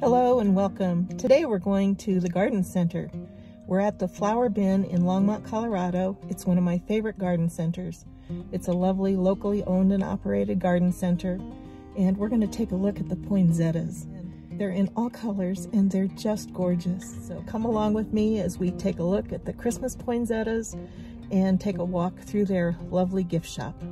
Hello and welcome. Today we're going to the garden center. We're at the Flower Bin in Longmont, Colorado. It's one of my favorite garden centers. It's a lovely locally owned and operated garden center and we're going to take a look at the poinsettias. They're in all colors and they're just gorgeous. So come along with me as we take a look at the Christmas poinsettias and take a walk through their lovely gift shop.